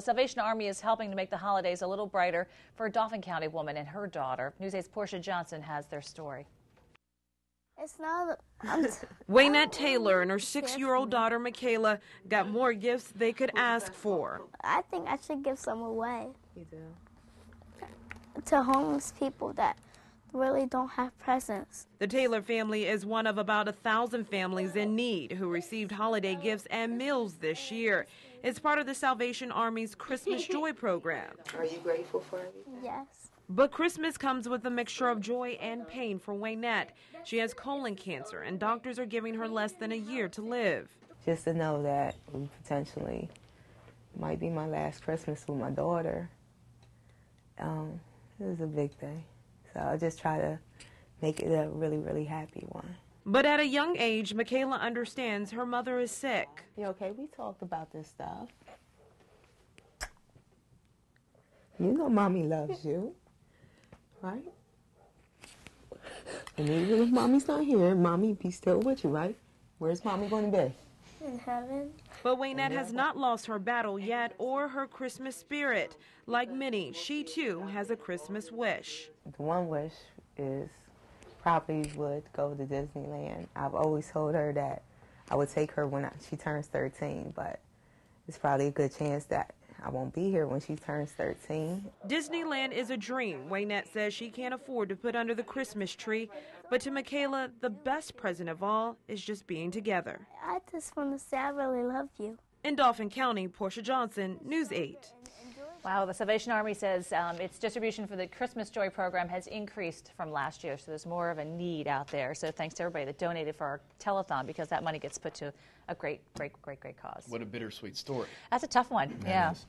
The Salvation Army is helping to make the holidays a little brighter for a Dauphin County woman and her daughter. News 8's Portia Johnson has their story. It's not. I'm Waynette Taylor and her six year old daughter Makayla got more gifts they could ask for. I think I should give some away You do. to homeless people that really don't have presents. The Taylor family is one of about a thousand families in need who received holiday gifts and meals this year. It's part of the Salvation Army's Christmas Joy program. Are you grateful for it? Yes. But Christmas comes with a mixture of joy and pain for Waynette. She has colon cancer, and doctors are giving her less than a year to live. Just to know that we potentially might be my last Christmas with my daughter. Um, it was a big thing. So I just try to make it a really, really happy one. But at a young age, Makayla understands her mother is sick. You okay? We talked about this stuff. You know mommy loves you, right? And even if mommy's not here, mommy be still with you, right? Where's mommy going to be? In heaven. But Waynette has not lost her battle yet or her Christmas spirit. Like Minnie, she too has a Christmas wish. The one wish is probably would go to Disneyland. I've always told her that I would take her when I, she turns 13, but it's probably a good chance that I won't be here when she turns 13. Disneyland is a dream. Waynette says she can't afford to put under the Christmas tree. But to Makayla, the best present of all is just being together. I just want to say I really love you. In Dauphin County, Portia Johnson, News 8. Wow, the Salvation Army says um, its distribution for the Christmas Joy program has increased from last year, so there's more of a need out there. So thanks to everybody that donated for our telethon because that money gets put to a great, great, great, great cause. What a bittersweet story. That's a tough one. That yeah. is.